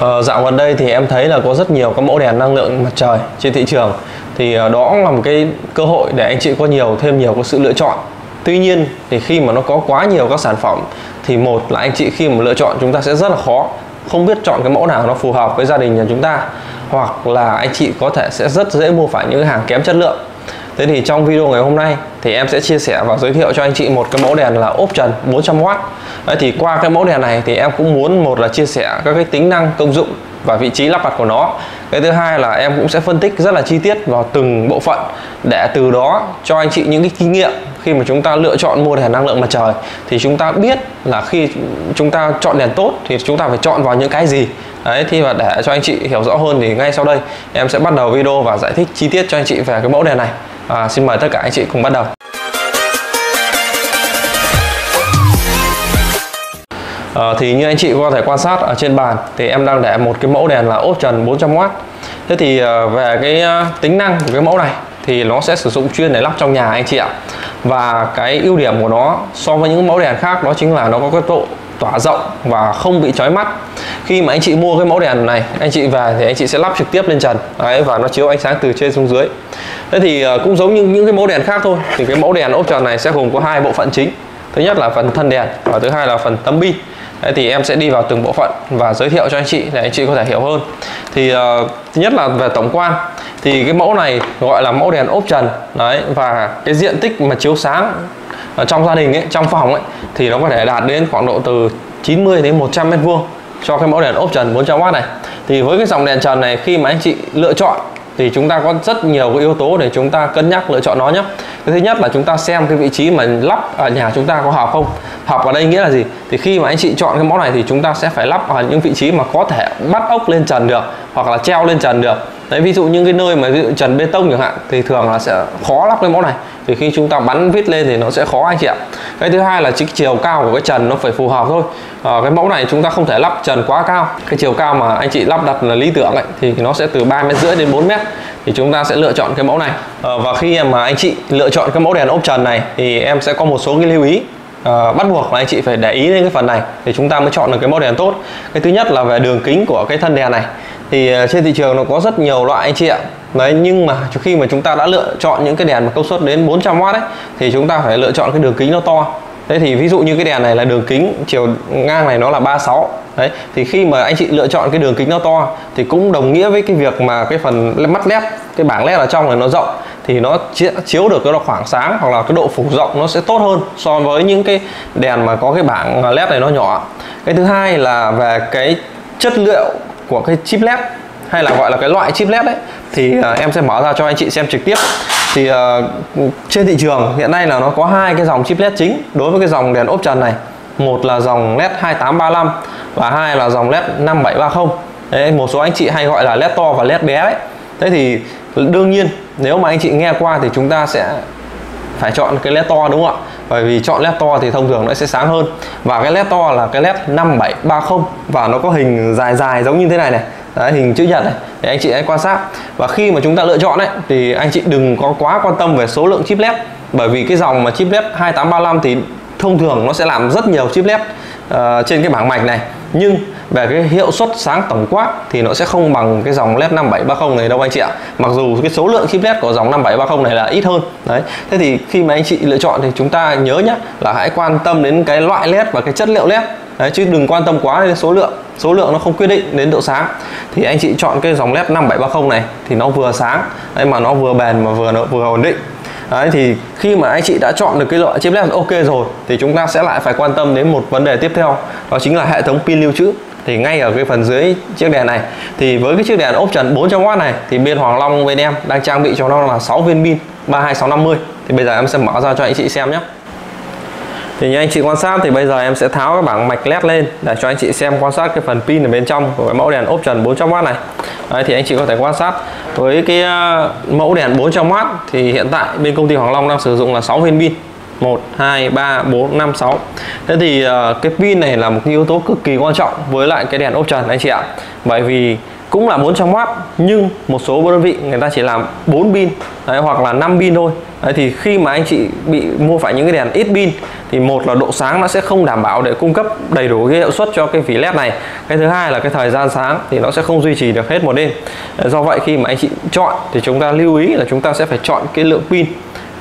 Ờ, dạo gần đây thì em thấy là có rất nhiều các mẫu đèn năng lượng mặt trời trên thị trường. Thì ờ, đó là một cái cơ hội để anh chị có nhiều thêm nhiều có sự lựa chọn. Tuy nhiên thì khi mà nó có quá nhiều các sản phẩm thì một là anh chị khi mà lựa chọn chúng ta sẽ rất là khó. Không biết chọn cái mẫu nào nó phù hợp với gia đình nhà chúng ta hoặc là anh chị có thể sẽ rất dễ mua phải những cái hàng kém chất lượng. Thế thì trong video ngày hôm nay thì em sẽ chia sẻ và giới thiệu cho anh chị một cái mẫu đèn là ốp trần 400W. Đấy, thì qua cái mẫu đèn này thì em cũng muốn một là chia sẻ các cái tính năng công dụng và vị trí lắp đặt của nó. Cái thứ hai là em cũng sẽ phân tích rất là chi tiết vào từng bộ phận để từ đó cho anh chị những cái kinh nghiệm khi mà chúng ta lựa chọn mua đèn năng lượng mặt trời thì chúng ta biết là khi chúng ta chọn đèn tốt thì chúng ta phải chọn vào những cái gì đấy, thì và để cho anh chị hiểu rõ hơn thì ngay sau đây em sẽ bắt đầu video và giải thích chi tiết cho anh chị về cái mẫu đèn này à, xin mời tất cả anh chị cùng bắt đầu. À, thì như anh chị có thể quan sát ở trên bàn thì em đang để một cái mẫu đèn là ốp trần 400W thế thì ờ, về cái ờ, tính năng của cái mẫu này thì nó sẽ sử dụng chuyên để lắp trong nhà anh chị ạ. Và cái ưu điểm của nó so với những mẫu đèn khác đó chính là nó có cái độ tỏa rộng và không bị chói mắt. Khi mà anh chị mua cái mẫu đèn này, anh chị về thì anh chị sẽ lắp trực tiếp lên trần. Đấy, và nó chiếu ánh sáng từ trên xuống dưới. Thế thì ờ, cũng giống như những cái mẫu đèn khác thôi. Thì cái mẫu đèn ốp tròn này sẽ gồm có hai bộ phận chính. Thứ nhất là phần thân đèn và thứ hai là phần tấm pin. Đấy, thì em sẽ đi vào từng bộ phận và giới thiệu cho anh chị để anh chị có thể hiểu hơn. Thì uh, thứ nhất là về tổng quan. Thì cái mẫu này gọi là mẫu đèn ốp trần đấy và cái diện tích mà chiếu sáng ở trong gia đình ấy trong phòng ấy thì nó có thể đạt đến khoảng độ từ 90 đến 100 mét vuông cho cái mẫu đèn ốp trần 400W này. Thì với cái dòng đèn trần này khi mà anh chị lựa chọn thì chúng ta có rất nhiều cái yếu tố để chúng ta cân nhắc lựa chọn nó nhé cái thứ nhất là chúng ta xem cái vị trí mà lắp ở nhà chúng ta có hợp không? Hợp ở đây nghĩa là gì? Thì khi mà anh chị chọn cái mẫu này thì chúng ta sẽ phải lắp ở những vị trí mà có thể bắt ốc lên trần được hoặc là treo lên trần được. Đấy ví dụ những cái nơi mà ví dụ trần bê tông chẳng hạn thì thường là sẽ khó lắp cái mẫu này. Thì khi chúng ta bắn vít lên thì nó sẽ khó anh chị ạ. Cái thứ hai là chính chiều cao của cái trần nó phải phù hợp thôi. À, cái mẫu này chúng ta không thể lắp trần quá cao. Cái chiều cao mà anh chị lắp đặt là lý tưởng ấy thì nó sẽ từ 3 mét rưỡi đến 4 mét thì chúng ta sẽ lựa chọn cái mẫu này. À, và khi mà anh chị lựa chọn cái mẫu đèn ốp trần này thì em sẽ có một số cái lưu ý. À, bắt buộc là anh chị phải để ý đến cái phần này thì chúng ta mới chọn được cái mẫu đèn tốt. Cái thứ nhất là về đường kính của cái thân đèn này. Thì ờ, trên thị trường nó có rất nhiều loại anh chị ạ. Đấy nhưng mà khi mà chúng ta đã lựa chọn những cái đèn mà công suất đến 400W ấy thì chúng ta phải lựa chọn cái đường kính nó to. Thế thì ví dụ như cái đèn này là đường kính chiều ngang này nó là 36 Đấy thì khi mà anh chị lựa chọn cái đường kính nó to thì cũng đồng nghĩa với cái việc mà cái phần mắt led cái bảng led ở trong này nó rộng thì nó chiếu được cái độ khoảng sáng hoặc là cái độ phủ rộng nó sẽ tốt hơn so với những cái đèn mà có cái bảng led này nó nhỏ. Cái thứ hai là về cái chất liệu của cái chip led hay là gọi là cái loại chip led đấy thì uh, em sẽ mở ra cho anh chị xem trực tiếp thì uh, trên thị trường hiện nay là nó có hai cái dòng chip led chính đối với cái dòng đèn ốp trần này. Một là dòng led 2835 và hai là dòng led 5730 đấy một số anh chị hay gọi là led to và led bé đấy thế thì đương nhiên nếu mà anh chị nghe qua thì chúng ta sẽ phải chọn cái led to đúng không ạ? Bởi vì chọn led to thì thông thường nó sẽ sáng hơn. Và cái led to là cái led 5730 và nó có hình dài dài giống như thế này này. Đấy, hình chữ nhật này để anh chị hãy quan sát. Và khi mà chúng ta lựa chọn ấy thì anh chị đừng có quá quan tâm về số lượng chip led bởi vì cái dòng mà chip led 2835 thì thông thường nó sẽ làm rất nhiều chip led uh, trên cái bảng mạch này. Nhưng về cái hiệu suất sáng tổng quát thì nó sẽ không bằng cái dòng led 5730 này đâu anh chị ạ. Mặc dù cái số lượng chip led của dòng 5730 này là ít hơn. Đấy. Thế thì khi mà anh chị lựa chọn thì chúng ta nhớ nhé là hãy quan tâm đến cái loại led và cái chất liệu led. Đấy chứ đừng quan tâm quá đến số lượng. Số lượng nó không quyết định đến độ sáng. Thì anh chị chọn cái dòng led 5730 này thì nó vừa sáng đấy mà nó vừa bền mà vừa nó vừa ổn định. Đấy, thì khi mà anh chị đã chọn được cái loại chip led, ok rồi, thì chúng ta sẽ lại phải quan tâm đến một vấn đề tiếp theo, đó chính là hệ thống pin lưu trữ. Thì ngay ở cái phần dưới chiếc đèn này, thì với cái chiếc đèn ốp trần 400W này, thì bên Hoàng Long bên em đang trang bị cho nó là 6 viên pin 32650 thì bây giờ em sẽ mở ra cho anh chị xem nhé. Thì như anh chị quan sát thì bây giờ em sẽ tháo cái bảng mạch led lên để cho anh chị xem quan sát cái phần pin ở bên trong của cái mẫu đèn ốp trần 400W này. Đấy, thì anh chị có thể quan sát. Với cái à, mẫu đèn 400W thì hiện tại bên công ty Hoàng Long đang sử dụng là 6 viên pin. 1, 2, 3, 4, 5, 6 Thế thì à, cái pin này là một cái yếu tố cực kỳ quan trọng với lại cái đèn ốp trần anh chị ạ. Bởi vì cũng là 400W nhưng một số đơn vị người ta chỉ làm 4 pin đấy, hoặc là 5 pin thôi. Đấy, thì khi mà anh chị bị mua phải những cái đèn ít pin thì một là độ sáng nó sẽ không đảm bảo để cung cấp đầy đủ cái hiệu suất cho cái vỉ led này. Cái thứ hai là cái thời gian sáng thì nó sẽ không duy trì được hết một đêm. Do vậy khi mà anh chị chọn thì chúng ta lưu ý là chúng ta sẽ phải chọn cái lượng pin.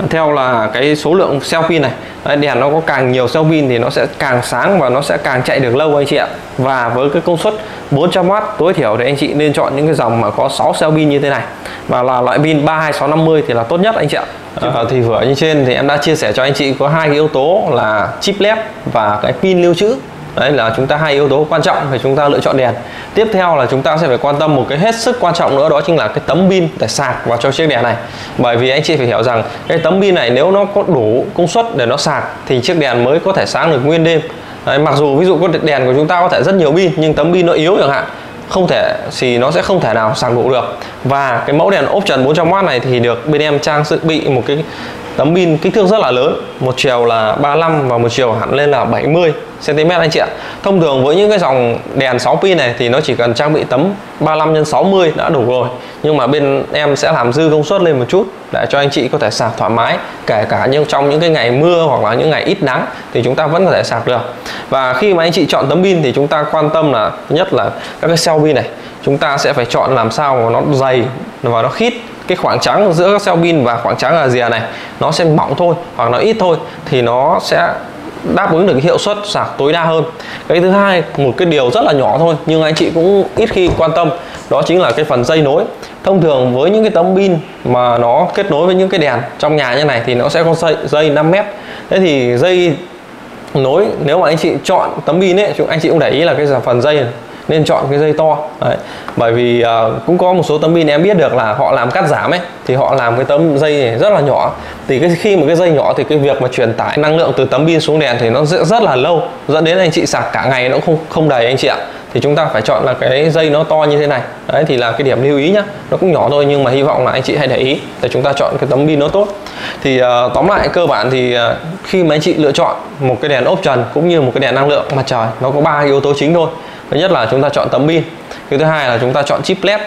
Theo là cái số lượng cell pin này Đấy, đèn nó có càng nhiều cell pin thì nó sẽ càng sáng và nó sẽ càng chạy được lâu anh chị ạ. Và với cái công suất 400W tối thiểu thì anh chị nên chọn những cái dòng mà có 6 cell pin như thế này. Và là loại pin 32650 thì là tốt nhất anh chị ạ. À, thì vừa như trên thì em đã chia sẻ cho anh chị có hai cái yếu tố là chip led và cái pin lưu trữ. Đấy là chúng ta hai yếu tố quan trọng để chúng ta lựa chọn đèn. Tiếp theo là chúng ta sẽ phải quan tâm một cái hết sức quan trọng nữa đó chính là cái tấm pin để sạc vào cho chiếc đèn này. Bởi vì anh chị phải hiểu rằng cái tấm pin này nếu nó có đủ công suất để nó sạc thì chiếc đèn mới có thể sáng được nguyên đêm đấy, mặc dù ví dụ có đèn của chúng ta có thể rất nhiều pin nhưng tấm pin nó yếu chẳng hạn không thể thì nó sẽ không thể nào sạc đủ được. Và cái mẫu đèn ốp trần 400W này thì được bên em trang sự bị một cái tấm pin kích thước rất là lớn, một chiều là 35 và một chiều hẳn lên là 70 cm anh chị ạ. Thông thường với những cái dòng đèn 6 pin này thì nó chỉ cần trang bị tấm 35 x 60 đã đủ rồi. Nhưng mà bên em sẽ làm dư công suất lên một chút để cho anh chị có thể sạc thoải mái, kể cả nhưng trong những cái ngày mưa hoặc là những ngày ít nắng thì chúng ta vẫn có thể sạc được. Và khi mà anh chị chọn tấm pin thì chúng ta quan tâm là nhất là các cái cell pin này, chúng ta sẽ phải chọn làm sao mà nó dày và nó khít cái khoảng trắng giữa các cell pin và khoảng trắng ở rìa này, nó sẽ mỏng thôi hoặc nó ít thôi thì nó sẽ đáp ứng được cái hiệu suất sạc tối đa hơn. Cái thứ hai, một cái điều rất là nhỏ thôi nhưng anh chị cũng ít khi quan tâm, đó chính là cái phần dây nối. Thông thường với những cái tấm pin mà nó kết nối với những cái đèn trong nhà như này thì nó sẽ có dây dây 5 mét. Thế thì dây nối, nếu mà anh chị chọn tấm pin ấy anh chị cũng để ý là cái phần dây này nên chọn cái dây to. Đấy. bởi vì uh, cũng có một số tấm pin em biết được là họ làm cắt giảm ấy thì họ làm cái tấm dây này rất là nhỏ. Thì cái khi mà cái dây nhỏ thì cái việc mà truyền tải năng lượng từ tấm pin xuống đèn thì nó rất, rất là lâu dẫn đến anh chị sạc cả ngày nó không không đầy anh chị ạ. Thì chúng ta phải chọn là cái dây nó to như thế này. Đấy thì là cái điểm lưu ý nhá. Nó cũng nhỏ thôi nhưng mà hy vọng là anh chị hãy để ý để chúng ta chọn cái tấm pin nó tốt. Thì uh, tóm lại cơ bản thì uh, khi mà anh chị lựa chọn một cái đèn ốp trần cũng như một cái đèn năng lượng mặt trời nó có ba yếu tố chính thôi thứ nhất là chúng ta chọn tấm pin. Cái thứ hai là chúng ta chọn chip led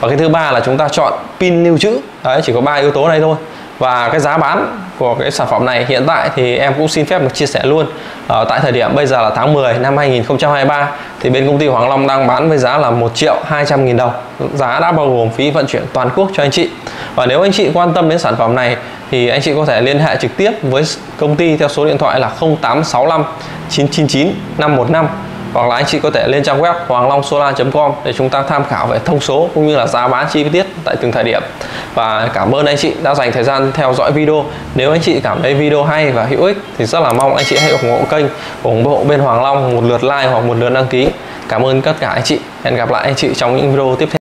và cái thứ ba là chúng ta chọn pin lưu trữ. Đấy, chỉ có ba yếu tố này thôi. Và cái giá bán của cái sản phẩm này hiện tại thì em cũng xin phép được chia sẻ luôn. Ở tại thời điểm bây giờ là tháng 10 năm 2023 thì bên công ty Hoàng Long đang bán với giá là 1 triệu 200 nghìn đồng. Giá đã bao gồm phí vận chuyển toàn quốc cho anh chị. Và nếu anh chị quan tâm đến sản phẩm này thì anh chị có thể liên hệ trực tiếp với công ty theo số điện thoại là 0865 999 515 hoặc là anh chị có thể lên trang web hoanglongsolar.com để chúng ta tham khảo về thông số cũng như là giá bán chi tiết tại từng thời điểm. Và cảm ơn anh chị đã dành thời gian theo dõi video. Nếu anh chị cảm thấy video hay và hữu ích thì rất là mong anh chị hãy ủng hộ kênh, ủng hộ bên Hoàng Long một lượt like hoặc một lượt đăng ký. Cảm ơn tất cả anh chị. Hẹn gặp lại anh chị trong những video tiếp theo.